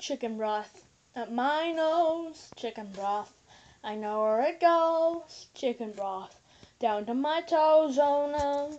chicken broth. Up my nose, chicken broth. I know where it goes, chicken broth. Down to my toes, oh no!